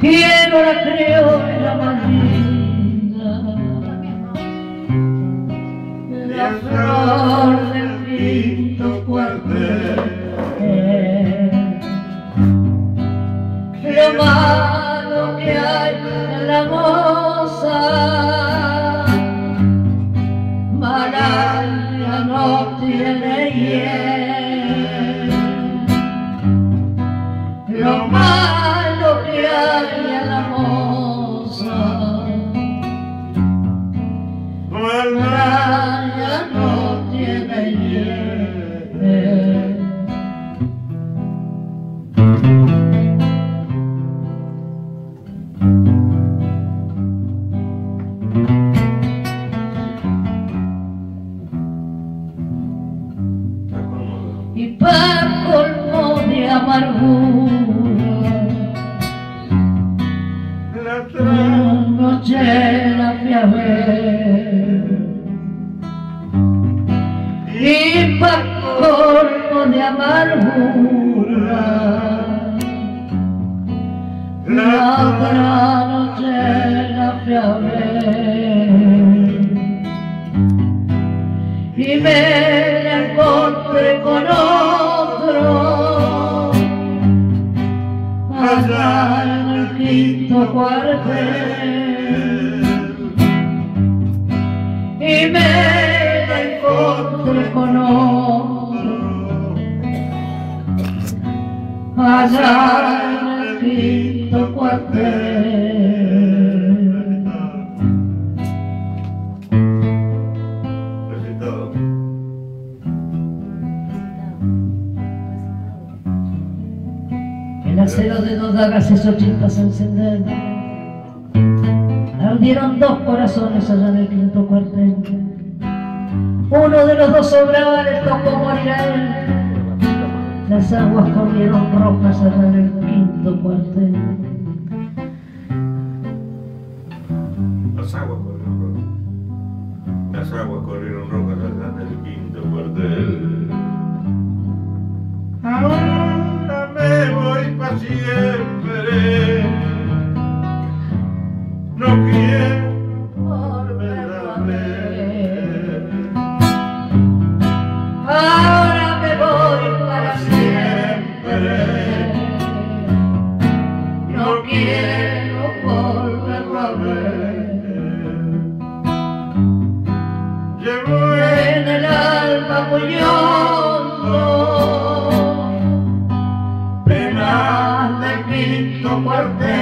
Quiero la criolla más linda, la flor para colmo de amargura. La noche la fui a ver y para colmo de amargura. La otra noche la fui a ver. Y me la encontré con otro en el quinto cuartel. Y me encontré con otro. Allá en el quinto cuartel El acero de dos dagas hizo chispas encender. Ardieron dos corazones allá en el quinto cuartel. Uno de los dos sobraba, le tocó morir él. Las aguas corrieron rojas allá en el quinto cuartel. Las aguas corrieron rojas. Las aguas corrieron rojas allá en el quinto cuartel. No quiero volver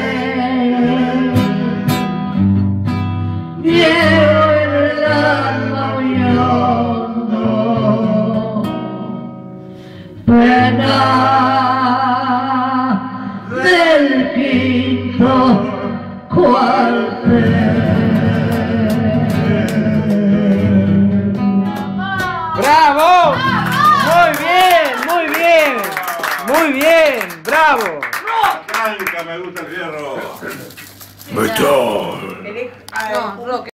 a muy hondo, pena del quinto cuartel. ¡Bravo! Muy bien, muy bien, muy bien, bravo. Tranca, me gusta el fierro. Metal. No.